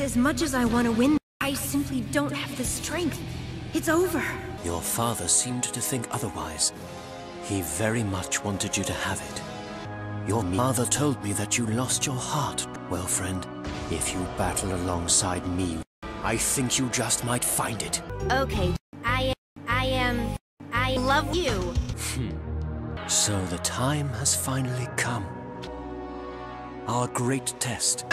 As much as I want to win, I simply don't have the strength. It's over. Your father seemed to think otherwise. He very much wanted you to have it. Your mother told me that you lost your heart. Well, friend, if you battle alongside me, I think you just might find it. Okay, I, I am, I love you. Hmm. So the time has finally come. Our great test.